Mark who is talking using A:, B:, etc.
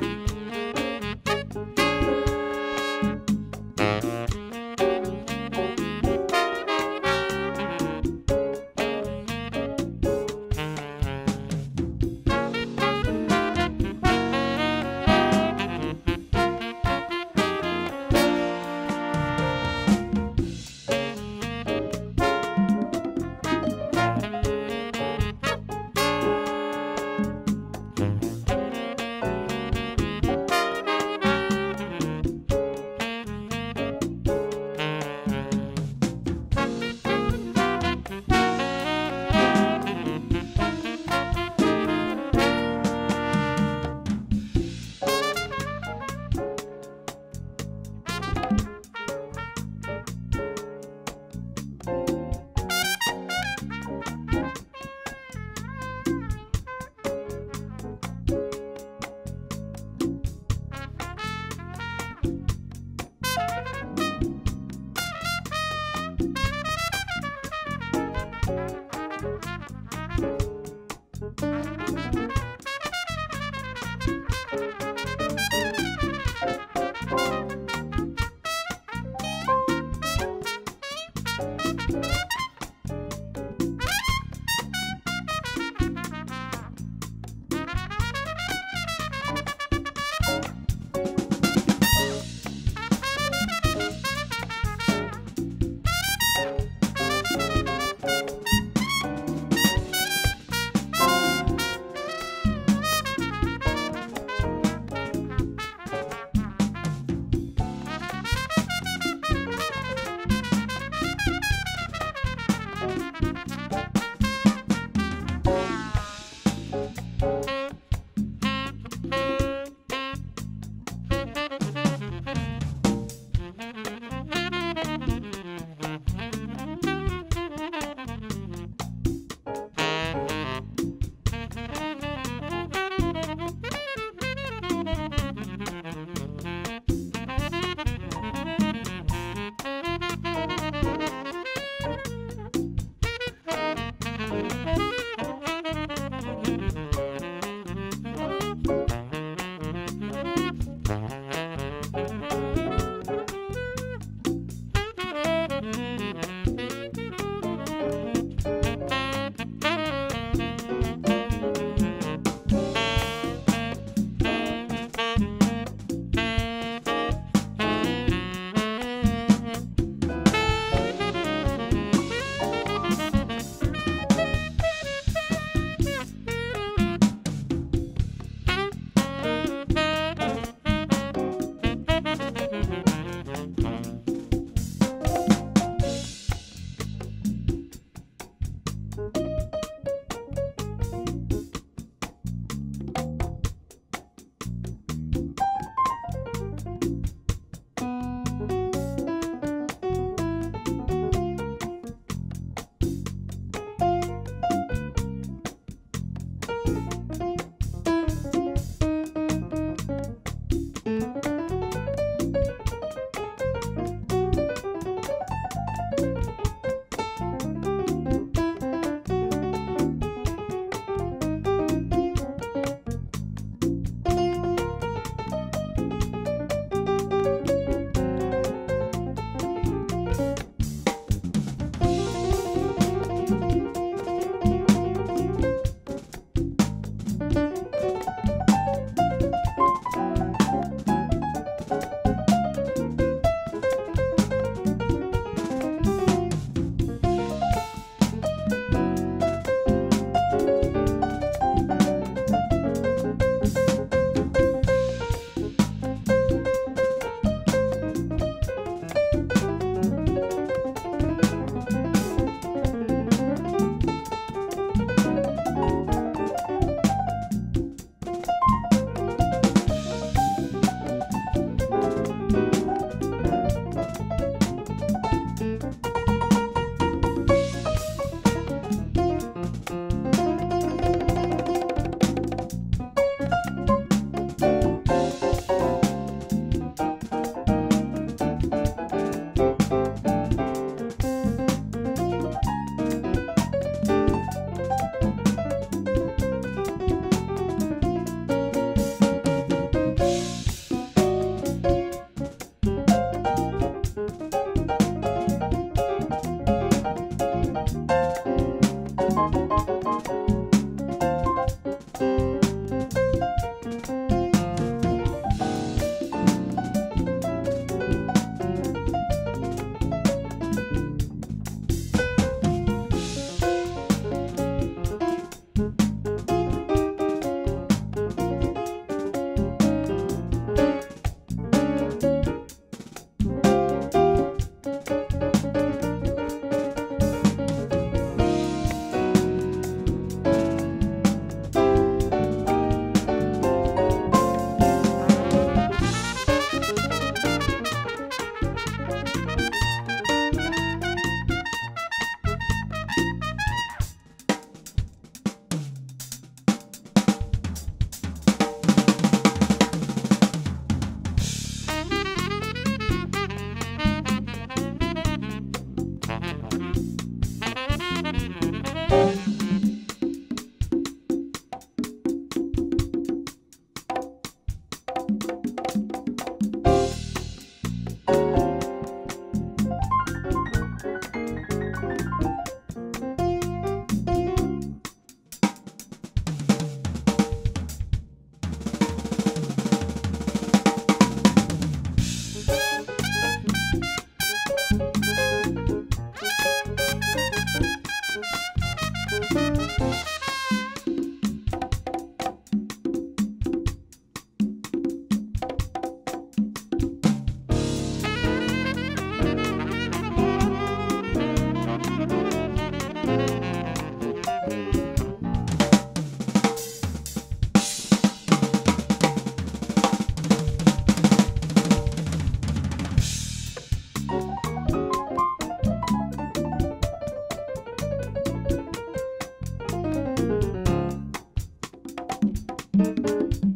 A: Thank Música